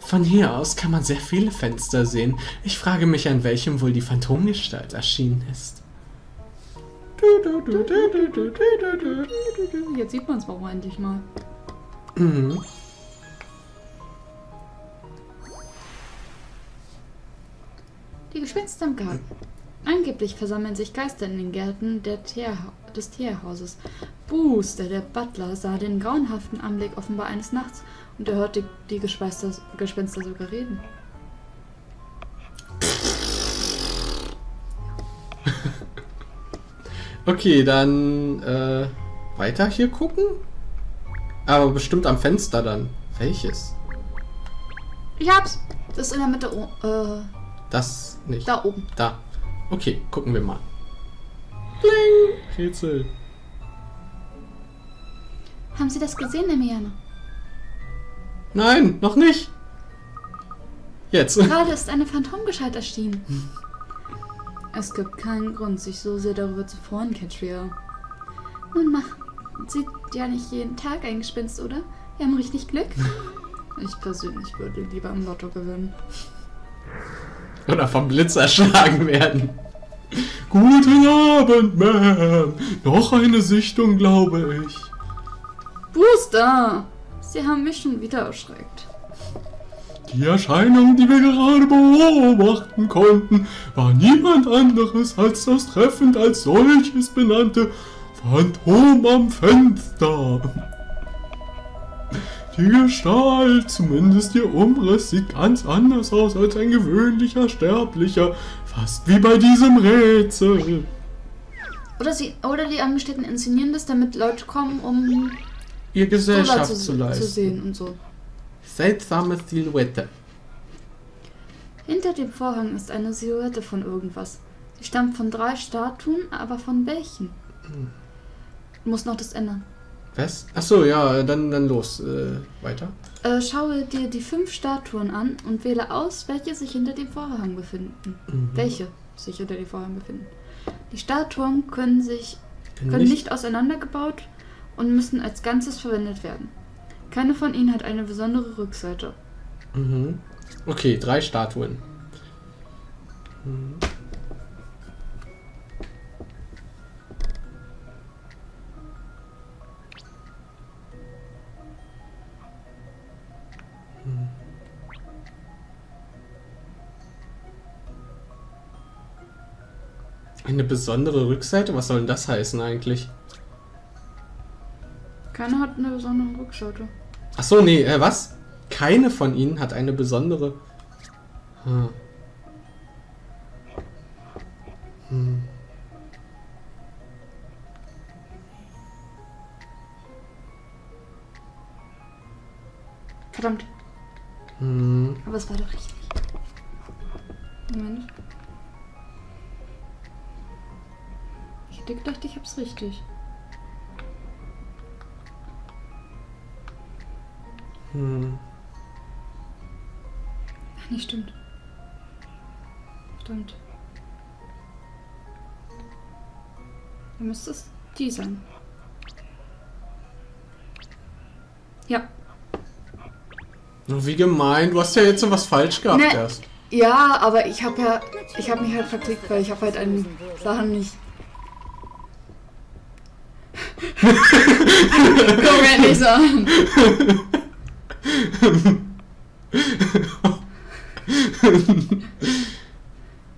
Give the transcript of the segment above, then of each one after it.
Von hier aus kann man sehr viele Fenster sehen. Ich frage mich, an welchem wohl die Phantomgestalt erschienen ist. Jetzt sieht man es warum endlich mal. Mhm. Die Gespenster im Garten. Angeblich versammeln sich Geister in den Gärten der Teerha des Teerhauses. Booster, der Butler, sah den grauenhaften Anblick offenbar eines Nachts und er hörte die Gespenster, Gespenster sogar reden. Okay, dann äh, weiter hier gucken. Aber bestimmt am Fenster dann. Welches? Ich hab's! Das ist in der Mitte. oh, Äh, Das nicht. da oben. Da. Okay, gucken wir mal. Bling! Rätsel. Haben Sie das gesehen, Emiana? Nein, noch nicht. Jetzt. Gerade ist eine Phantomgestalt erschienen. Es gibt keinen Grund, sich so sehr darüber zu freuen, Catria. Nun mach, sieht ja nicht jeden Tag ein Gespenst, oder? Wir haben richtig Glück. Ich persönlich würde lieber im Lotto gewinnen. Oder vom Blitz erschlagen werden. Guten Abend, Ma'am. Noch eine Sichtung, glaube ich. Booster! Sie haben mich schon wieder erschreckt. Die Erscheinung, die wir gerade beobachten konnten, war niemand anderes als das treffend als solches benannte Phantom am Fenster. Die Gestalt, zumindest ihr Umriss, sieht ganz anders aus als ein gewöhnlicher Sterblicher, fast wie bei diesem Rätsel. Oder, sie, oder die Angestellten inszenieren das, damit Leute kommen, um Ihr Gesellschaft zu, zu, zu leisten. sehen und so. Seltsame Silhouette. Hinter dem Vorhang ist eine Silhouette von irgendwas. Sie stammt von drei Statuen, aber von welchen? Du musst noch das ändern. Was? Achso, ja, dann, dann los. Äh, weiter. Äh, schaue dir die fünf Statuen an und wähle aus, welche sich hinter dem Vorhang befinden. Welche sich hinter dem Vorhang befinden. Die Statuen können sich können nicht auseinandergebaut und müssen als Ganzes verwendet werden. Keine von ihnen hat eine besondere Rückseite. Mhm. Okay, drei Statuen. Mhm. Eine besondere Rückseite? Was soll denn das heißen eigentlich? Keiner hat eine besondere Rückseite. Ach so, nee, äh, was? Keine von ihnen hat eine besondere. Hm. Hm. Verdammt, Hm. aber es war doch richtig. Moment. Ich hätte gedacht, ich hab's richtig. Hm. Ach, nee, stimmt. Verdammt. Dann müsste es die sein. Ja. Wie gemein, du hast ja jetzt so was falsch gehabt Ne. erst. Ja, aber ich habe ja, ich habe mich halt verklickt, weil ich habe halt einen Sachen nicht. Guck mir nicht so an.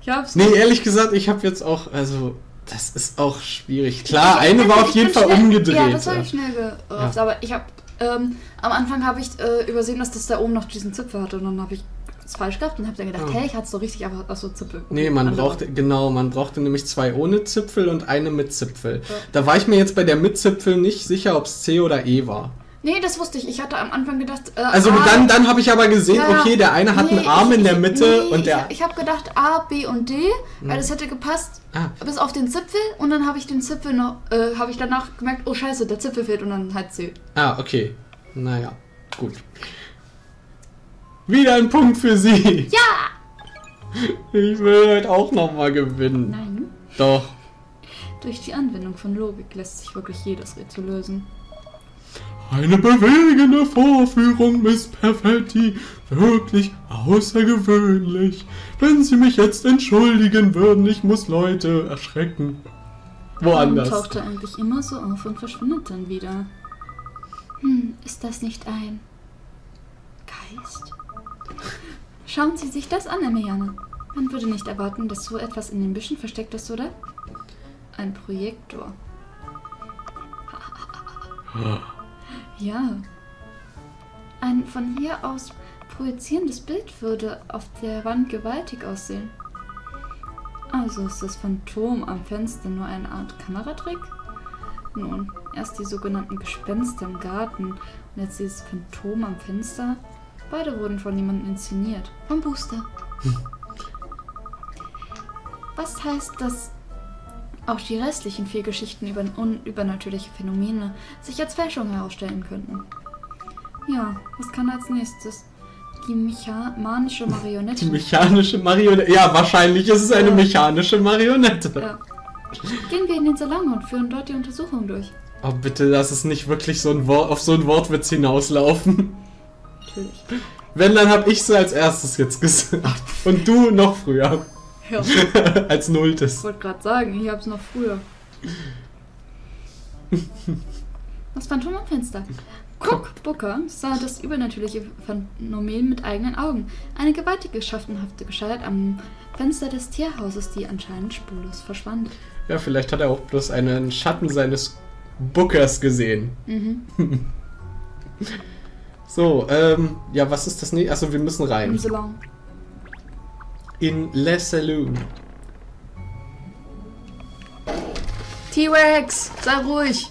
Ich hab's. Nee, ehrlich gesagt, ich habe jetzt auch, also, das ist auch schwierig. Klar, eine war auf jeden Fall schnell- umgedreht. Ja, das habe ja. ich schnell gerafft. Aber ich habe ähm, am Anfang habe ich äh, übersehen, dass das da oben noch diesen Zipfel hatte und dann habe ich es falsch gehabt und habe dann gedacht, Ah. hey, ich hatte es doch richtig, aber ach so Zipfel. Nee, man Andere. brauchte, genau, man brauchte nämlich zwei ohne Zipfel und eine mit Zipfel. Ja. Da war ich mir jetzt bei der mit Zipfel nicht sicher, ob es C oder E war. Nee, das wusste ich. Ich hatte am Anfang gedacht. Äh, Also A, dann, dann habe ich aber gesehen, Ja, okay, der eine hat Nee, einen Arm ich- in der Mitte nee, und der. Ich, ich habe gedacht A, B und D, weil das hätte gepasst. Ah. Bis auf den Zipfel und dann habe ich den Zipfel noch, äh, habe ich danach gemerkt, oh scheiße, der Zipfel fehlt und dann halt C. Ah, okay. Naja, gut. Wieder ein Punkt für Sie. Ja! Ich will heute auch nochmal gewinnen. Nein. Doch. Durch die Anwendung von Logik lässt sich wirklich jedes Rätsel lösen. Eine bewegende Vorführung, Miss Perfetti. Wirklich außergewöhnlich. Wenn Sie mich jetzt entschuldigen würden, ich muss Leute erschrecken. Woanders. Warum taucht er eigentlich immer so auf und verschwindet dann wieder? Hm, ist das nicht ein Geist? Schauen Sie sich das an, Emiliane. Man würde nicht erwarten, dass so etwas in den Büschen versteckt ist, oder? Ein Projektor. Ja. Ein von hier aus projizierendes Bild würde auf der Wand gewaltig aussehen. Also ist das Phantom am Fenster nur eine Art Kameratrick? Nun, erst die sogenannten Gespenster im Garten und jetzt dieses Phantom am Fenster. Beide wurden von jemandem inszeniert. Vom Booster. Was heißt, dass auch die restlichen vier Geschichten über unübernatürliche Phänomene sich als Fälschung herausstellen könnten? Ja, was kann als nächstes? Die mechanische Marionette. Die mechanische Marionette. Ja, wahrscheinlich ist es eine mechanische Marionette. Ja. Gehen wir in den Salon und führen dort die Untersuchung durch. Oh, bitte lass es nicht wirklich so ein Wort, auf so ein Wortwitz hinauslaufen. Natürlich. Wenn, dann hab ich sie als erstes jetzt gesagt. Und du noch früher. Ja, ich als Nulltes. wollte gerade sagen, ich hab's noch früher. Das Phantom am Fenster. Cook Booker sah das übernatürliche Phänomen mit eigenen Augen. Eine gewaltige schattenhafte Gestalt am Fenster des Tierhauses, die anscheinend spurlos verschwand. Ja, vielleicht hat er auch bloß einen Schatten seines Bookers gesehen. Mhm. So, ähm, ja, was ist das nächste? Achso, wir müssen Im rein. Salon. In Le Saloon. T-Rex, sei ruhig.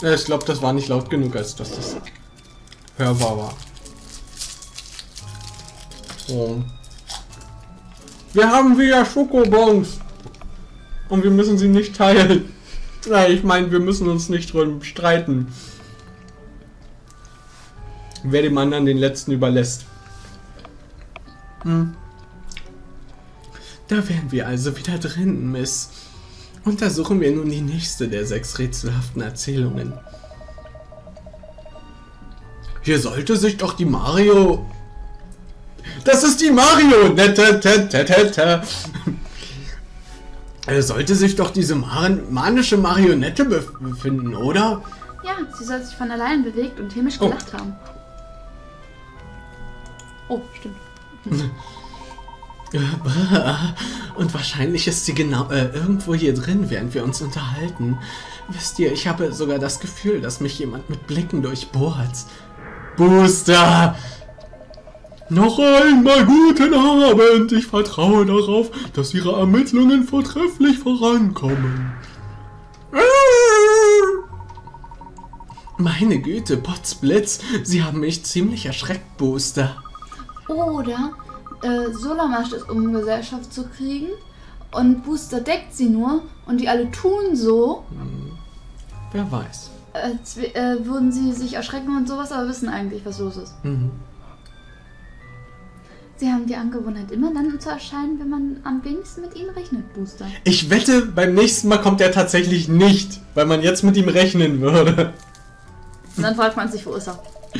Ja, ich glaube, das war nicht laut genug, als dass das hörbar war. So. Wir haben wieder Schokobons. Und wir müssen sie nicht teilen. Ja, ich meine, wir müssen uns nicht drum streiten. Wer dem anderen den letzten überlässt. Hm. Da wären wir also wieder drin, Miss. Untersuchen wir nun die nächste der sechs rätselhaften Erzählungen. Hier sollte sich doch die Mario. Das ist die Mario! Sollte sich doch diese manische Marionette bef- befinden, oder? Ja, sie soll sich von allein bewegt und hämisch Oh. gelacht haben. Oh, stimmt. Und wahrscheinlich ist sie genau äh, irgendwo hier drin, während wir uns unterhalten. Wisst ihr, ich habe sogar das Gefühl, dass mich jemand mit Blicken durchbohrt. Booster! Noch einmal guten Abend. Ich vertraue darauf, dass Ihre Ermittlungen vortrefflich vorankommen. Meine Güte, Potzblitz, Sie haben mich ziemlich erschreckt, Booster. Oder äh, Solamasch ist, um Gesellschaft zu kriegen. Und Booster deckt sie nur. Und die alle tun so, Wer weiß. als äh, würden sie sich erschrecken und sowas, aber wissen eigentlich, was los ist. Mhm. Sie haben die Angewohnheit, immer dann zu erscheinen, wenn man am wenigsten mit ihnen rechnet, Booster. Ich wette, beim nächsten Mal kommt er tatsächlich nicht, weil man jetzt mit ihm rechnen würde. Und dann fragt man sich, wo ist er?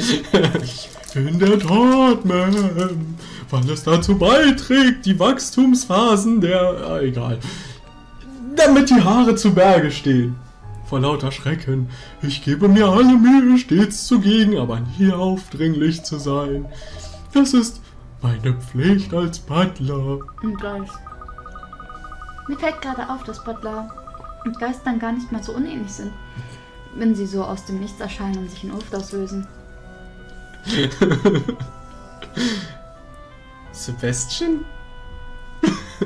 In der Tat, Ma'am. Weil es dazu beiträgt, die Wachstumsphasen der... Ah, egal. Damit die Haare zu Berge stehen. Vor lauter Schrecken. Ich gebe mir alle Mühe, stets zugegen, aber nie aufdringlich zu sein. Das ist meine Pflicht als Butler. Und Geist. Mir fällt gerade auf, dass Butler und Geist dann gar nicht mal so unähnlich sind. Wenn sie so aus dem Nichts erscheinen und sich in Luft auslösen. Sebastian?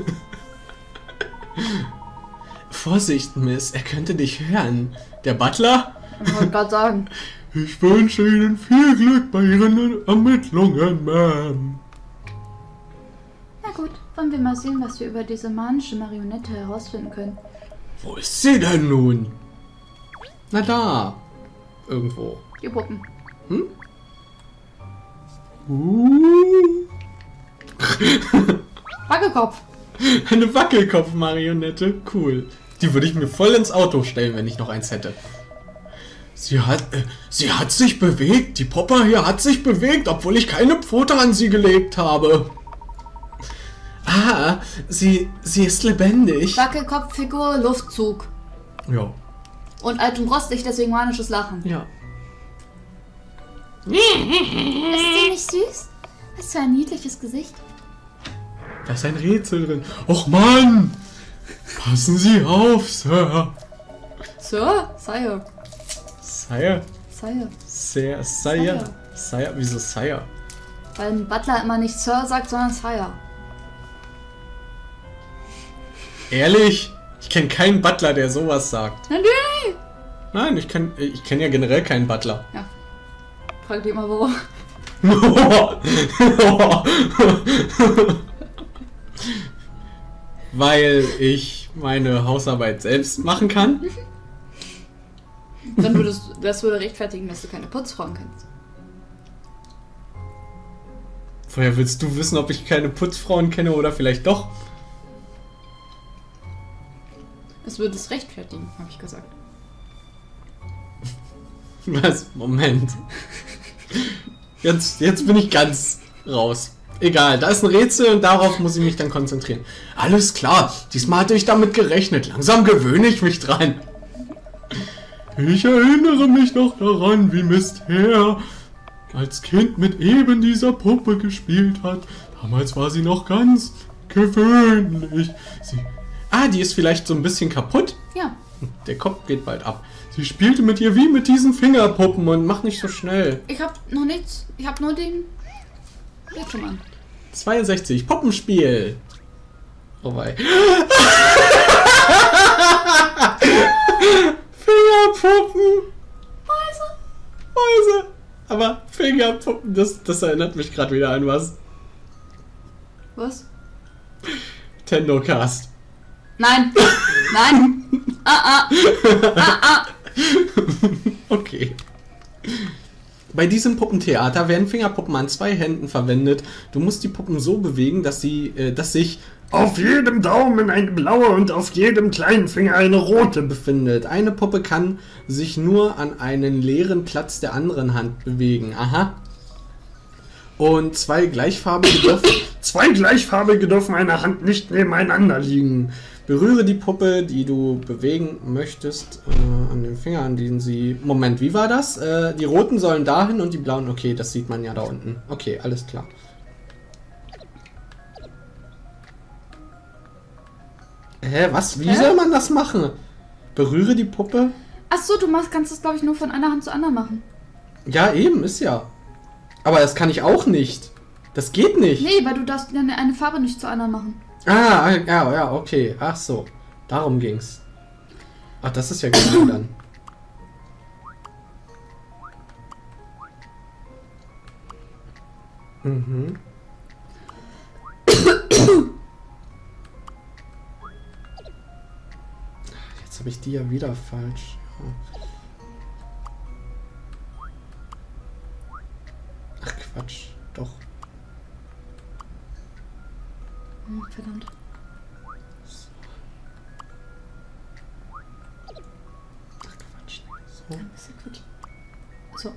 Vorsicht, Miss, er könnte dich hören. Der Butler? Ich wollte gerade sagen. Ich wünsche Ihnen viel Glück bei Ihren Ermittlungen, Ma'am. Na gut, wollen wir mal sehen, was wir über diese manische Marionette herausfinden können. Wo ist sie denn nun? Na da. Irgendwo. Die Puppen. Uh, Wackelkopf. eine Wackelkopf-Marionette. Cool. Die würde ich mir voll ins Auto stellen, wenn ich noch eins hätte. Sie hat, äh, sie hat sich bewegt. Die Popper hier hat sich bewegt, obwohl ich keine Pfote an sie gelegt habe. Ah, sie, sie ist lebendig. Wackelkopffigur, Luftzug. Ja. Und alt und rostig, deswegen manisches Lachen. Ja. Ist die nicht süß? Was für ein niedliches Gesicht. Da ist ein Rätsel drin. Och Mann! Passen Sie auf, Sir. Sir? Sire. Sire? Sire. Sir, Sire? Sire? Wieso Sire? Weil ein Butler immer nicht Sir sagt, sondern Sire. Ehrlich? Ich kenne keinen Butler, der sowas sagt. Natürlich! Nein, ich kenne ich kenn ja generell keinen Butler. Ja. Frag dich mal warum. Weil ich meine Hausarbeit selbst machen kann. Dann würdest das würde rechtfertigen, dass du keine Putzfrauen kennst. Woher willst du wissen, ob ich keine Putzfrauen kenne oder vielleicht doch? Das würde es rechtfertigen, habe ich gesagt. Was? Moment. Jetzt, jetzt bin ich ganz raus. Egal, da ist ein Rätsel und darauf muss ich mich dann konzentrieren. Alles klar, diesmal hatte ich damit gerechnet. Langsam gewöhne ich mich dran. Ich erinnere mich noch daran, wie Mist Herr als Kind mit eben dieser Puppe gespielt hat. Damals war sie noch ganz gewöhnlich. Sie ah, die ist vielleicht so ein bisschen kaputt. Ja. Der Kopf geht bald ab. Sie spielte mit ihr wie mit diesen Fingerpuppen und mach nicht so schnell. Ich hab noch nichts. Ich hab nur den Bildschirm an. 62, Puppenspiel. Oh wei. Fingerpuppen. Mäuse. Mäuse. Aber Fingerpuppen, das, das erinnert mich gerade wieder an was. Was? Tendocast. Nein. Nein. Ah, ah. Ah, ah. Okay. Bei diesem Puppentheater werden Fingerpuppen an zwei Händen verwendet. Du musst die Puppen so bewegen, dass sie, äh, dass sich auf jedem Daumen eine blaue und auf jedem kleinen Finger eine rote befindet. Eine Puppe kann sich nur an einen leeren Platz der anderen Hand bewegen. Aha. Und zwei gleichfarbige dürfen, zwei gleichfarbige dürfen einer Hand nicht nebeneinander liegen. Berühre die Puppe, die du bewegen möchtest, äh, an den Finger, an denen sie. Moment, wie war das? Äh, die roten sollen dahin und die blauen. Okay, das sieht man ja da unten. Okay, alles klar. Hä, was? Wie Hä? soll man das machen? Berühre die Puppe? Ach so, du machst, kannst das glaube ich nur von einer Hand zu anderen machen. Ja, eben, ist ja. Aber das kann ich auch nicht. Das geht nicht. Nee, weil du darfst dann eine Farbe nicht zu anderen machen. Ah, ja, ja, okay. Ach so. Darum ging's. Ach, das ist ja genau dann. Mhm. Jetzt habe ich die ja wieder falsch. Ach So.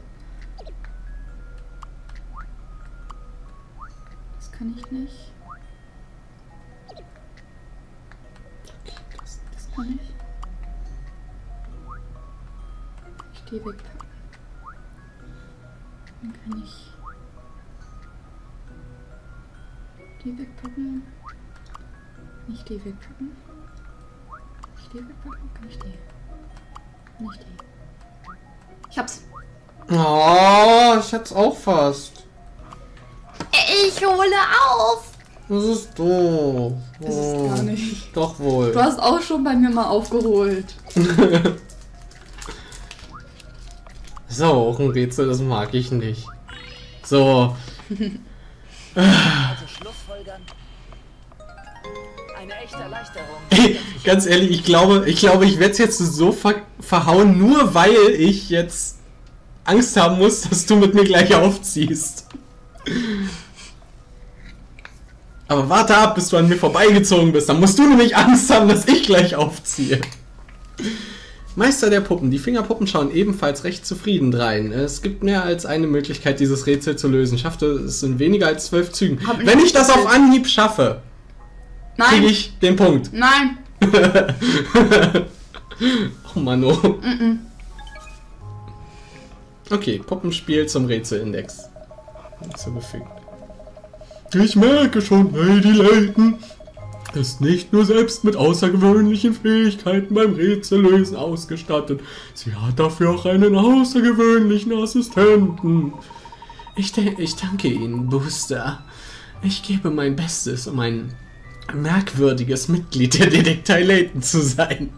Das kann ich nicht. Das, Das kann ich. Ich die wegpacken. Dann kann ich die wegpacken. Nicht die wegpacken. Nicht die wegpacken. Kann ich die? Nicht die. Ich hab's. Oh, ich hätte auch fast. Ich hole auf! Das ist doof. Das ist Oh, gar nicht. Doch wohl. Du hast auch schon bei mir mal aufgeholt. So, auch ein Rätsel, das mag ich nicht. So, Also Schlussfolgern. Eine echte Erleichterung. ganz ehrlich, ich glaube, ich glaube, ich werde es jetzt so ver verhauen, nur weil ich jetzt Angst haben muss, dass du mit mir gleich aufziehst. Aber warte ab, bis du an mir vorbeigezogen bist. Dann musst du nämlich Angst haben, dass ich gleich aufziehe. Meister der Puppen. Die Fingerpuppen schauen ebenfalls recht zufrieden drein. Es gibt mehr als eine Möglichkeit, dieses Rätsel zu lösen. Schaffte es in weniger als zwölf Zügen. Ich Wenn ich das auf. Anhieb schaffe, kriege Nein, ich den Punkt. nein. Oh Mann, oh. Okay, Puppenspiel zum Rätselindex. Hinzugefügt. Ich merke schon, Lady Layton ist nicht nur selbst mit außergewöhnlichen Fähigkeiten beim Rätsellösen ausgestattet, sie hat dafür auch einen außergewöhnlichen Assistenten. Ich, ich danke Ihnen, Booster. Ich gebe mein Bestes, um ein merkwürdiges Mitglied der Detektei Layton zu sein.